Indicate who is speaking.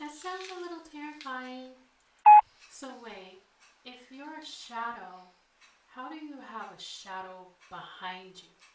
Speaker 1: That sounds a little terrifying. So wait, if you're a shadow, how do you have a shadow behind you?